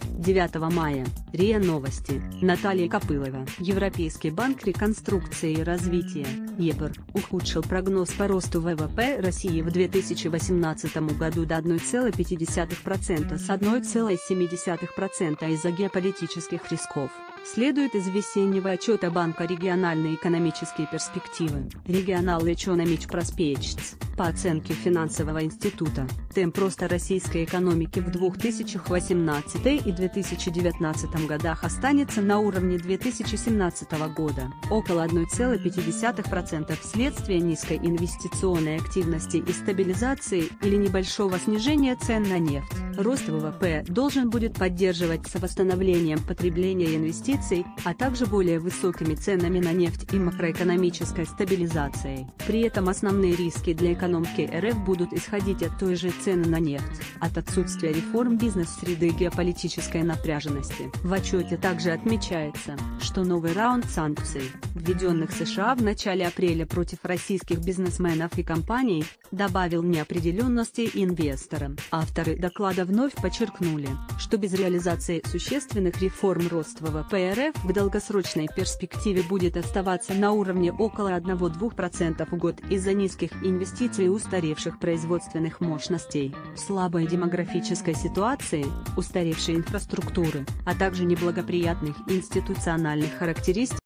one. 9 мая. РИА Новости. Наталья Копылова. Европейский банк реконструкции и развития, ЕБР, ухудшил прогноз по росту ВВП России в 2018 году до 1,5% с 1,7% из-за геополитических рисков. Следует из весеннего отчета Банка региональной экономические перспективы, регионал Economic Prospects, по оценке финансового института, темп роста российской экономики в 2018 и 2019 годах останется на уровне 2017 года, около 1,5% вследствие низкой инвестиционной активности и стабилизации или небольшого снижения цен на нефть. Рост ВВП должен будет поддерживаться восстановлением потребления и инвестиций, а также более высокими ценами на нефть и макроэкономической стабилизацией. При этом основные риски для экономики РФ будут исходить от той же цены на нефть, от отсутствия реформ бизнес-среды и геополитической напряженности. В отчете также отмечается, что новый раунд санкций, введенных США в начале апреля против российских бизнесменов и компаний, добавил неопределенности инвесторам. Авторы доклада вновь подчеркнули, что без реализации существенных реформ рост ВВП РФ в долгосрочной перспективе будет оставаться на уровне около 1-2% в год из-за низких инвестиций и устаревших производственных мощностей, слабой демографической ситуации, устаревшей инфраструктуры, а также неблагоприятных институциональных характеристик